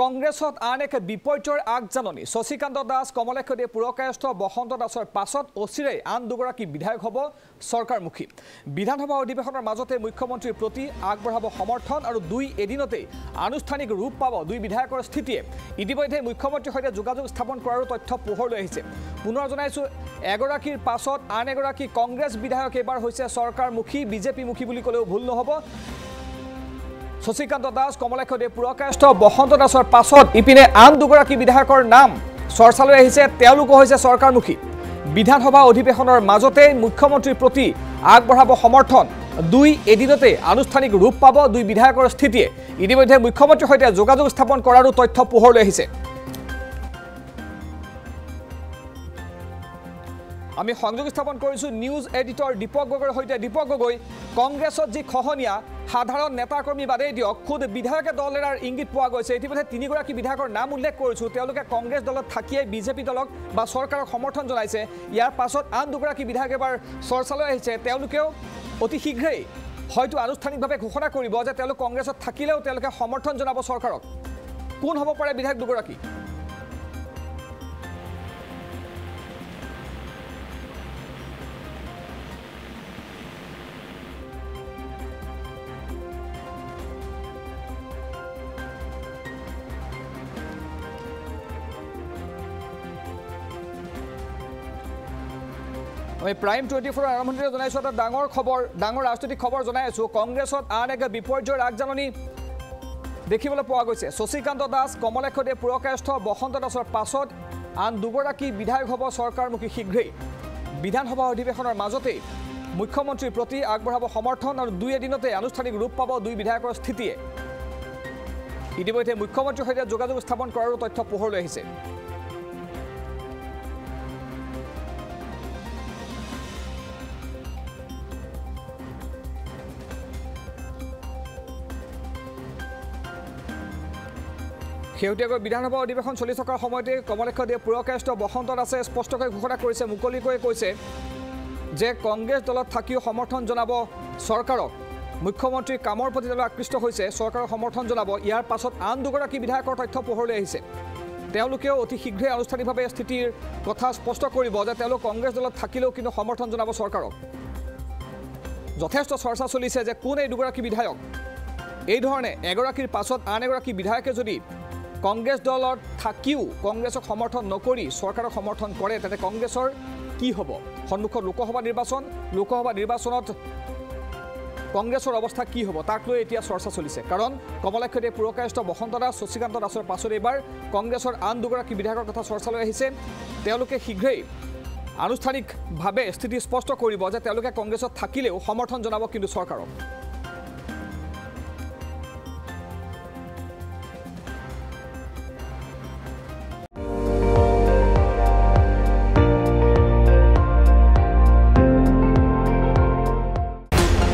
কংগ্ৰেছত আন এক বিপৰ্যয়ৰ আগজাননী শশীকান্ত দাস কমলেশ্বৰী পুৰকায়স্থ বসন্ত দাসৰ পাছত অচিৰেই আন দুগৰাকী বিধায়ক হ'ব চৰকাৰমুখী। বিধানসভা অধিৱেশনৰ মাজতে মুখ্যমন্ত্ৰীৰ প্ৰতি আগবঢ়াব সমৰ্থন আৰু দুই এদিনতেই আনুষ্ঠানিক ৰূপ পাব দুই বিধায়কৰ স্থিতিয়ে। ইতিমধ্যে মুখ্যমন্ত্ৰীৰ সৈতে যোগাযোগ স্থাপন কৰাৰো তথ্য পোহৰলৈ আহিছে। পুনৰ জনাইছোঁ এগৰাকীৰ পাছত আন এগৰাকী কংগ্ৰেছ বিধায়ক এইবাৰ হৈছে চৰকাৰমুখী বিজেপিমুখী বুলি ক'লেও ভুল নহ'ব। শশীকান্ত দাস কমলাক্ষদেৱ পুৰকায়স্থ বসন্ত দাসৰ পাছত ইপিনে আন দুগৰাকী বিধায়কৰ নাম চৰ্চালৈ আহিছে তেওঁলোকো হৈছে চৰকাৰমুখী। বিধানসভা অধিৱেশনৰ মাজতে মুখ্যমন্ত্ৰীৰ প্ৰতি আগবঢ়াব সমৰ্থন। দুই এদিনতে আনুষ্ঠানিক ৰূপ পাব দুই বিধায়কৰ স্থিতিয়ে। ইতিমধ্যে মুখ্যমন্ত্ৰীৰ সৈতে যোগাযোগ স্থাপন কৰাৰো তথ্য পোহৰলৈ আহিছে। আমি সংযোগ স্থাপন কৰিছোঁ নিউজ এডিটৰ দীপক গগৈৰ সৈতে। দীপক গগৈ কংগ্ৰেছত যি খহনীয়া সাধাৰণ নেতাকৰ্মী বাদেই দিয়ক খুদ বিধায়কে দল এৰাৰ ইংগিত পোৱা গৈছে। ইতিমধ্যে তিনিগৰাকী বিধায়কৰ নাম উল্লেখ কৰিছোঁ। তেওঁলোকে কংগ্ৰেছ দলত থাকিয়েই বিজেপি দলক বা চৰকাৰক সমৰ্থন জনাইছে। ইয়াৰ পাছত আন দুগৰাকী বিধায়ক এবাৰ চৰ্চালৈ আহিছে। তেওঁলোকেও অতি শীঘ্ৰেই হয়তো আনুষ্ঠানিকভাৱে ঘোষণা কৰিব যে তেওঁলোক কংগ্ৰেছত থাকিলেও তেওঁলোকে সমৰ্থন জনাব চৰকাৰক। কোন হ'ব পাৰে বিধায়ক দুগৰাকী? আমি প্ৰাইম টুৱেণ্টি ফ'ৰৰ আৰম্ভণিতে জনাইছোঁ এটা ডাঙৰ খবৰ ডাঙৰ ৰাজনৈতিক খবৰ জনাই আছোঁ। কংগ্ৰেছত আন এক বিপৰ্যয়ৰ আগজাননী দেখিবলৈ পোৱা গৈছে। শশীকান্ত দাস কমলেশ্বদেৱ পুৰকায়স্থ বসন্ত দাসৰ পাছত আন দুগৰাকী বিধায়ক হ'ব চৰকাৰমুখী শীঘ্ৰেই। বিধানসভা অধিৱেশনৰ মাজতেই মুখ্যমন্ত্ৰীৰ প্ৰতি আগবঢ়াব সমৰ্থন আৰু দুই এদিনতে আনুষ্ঠানিক ৰূপ পাব দুই বিধায়কৰ স্থিতিয়ে। ইতিমধ্যে মুখ্যমন্ত্ৰীৰ সৈতে যোগাযোগ স্থাপন কৰাৰো তথ্য পোহৰলৈ আহিছে। শেহতীয়াকৈ বিধানসভা অধিৱেশন চলি থকাৰ সময়তে কমলেশ্বদেৱ পুৰকায়স্থ বসন্ত দাসে স্পষ্টকৈ ঘোষণা কৰিছে মুকলিকৈ কৈছে যে কংগ্ৰেছ দলত থাকিও সমৰ্থন জনাব চৰকাৰক। মুখ্যমন্ত্ৰীৰ কামৰ প্ৰতি তেওঁলোক আকৃষ্ট হৈছে চৰকাৰক সমৰ্থন জনাব। ইয়াৰ পাছত আন দুগৰাকী বিধায়কৰ তথ্য পোহৰলৈ আহিছে। তেওঁলোকেও অতি শীঘ্ৰে আনুষ্ঠানিকভাৱে স্থিতিৰ কথা স্পষ্ট কৰিব যে তেওঁলোক কংগ্ৰেছ দলত থাকিলেও কিন্তু সমৰ্থন জনাব চৰকাৰক। যথেষ্ট চৰ্চা চলিছে যে কোন এই দুগৰাকী বিধায়ক। এইধৰণে এগৰাকীৰ পাছত আন এগৰাকী বিধায়কে যদি কংগ্ৰেছ দলত থাকিও কংগ্ৰেছক সমৰ্থন নকৰি চৰকাৰক সমৰ্থন কৰে তেন্তে কংগ্ৰেছৰ কি হ'ব? সন্মুখত লোকসভা নিৰ্বাচন লোকসভা নিৰ্বাচনত কংগ্ৰেছৰ অৱস্থা কি হ'ব? তাক লৈ এতিয়া চৰ্চা চলিছে। কাৰণ কমলাক্ষদেৱ পুৰকায়স্থ বসন্ত দাস শশীকান্ত দাসৰ পাছত এইবাৰ কংগ্ৰেছৰ আন দুগৰাকী বিধায়কৰ কথা চৰ্চালৈ আহিছে। তেওঁলোকে শীঘ্ৰেই আনুষ্ঠানিকভাৱে স্থিতি স্পষ্ট কৰিব যে তেওঁলোকে কংগ্ৰেছত থাকিলেও সমৰ্থন জনাব কিন্তু চৰকাৰক।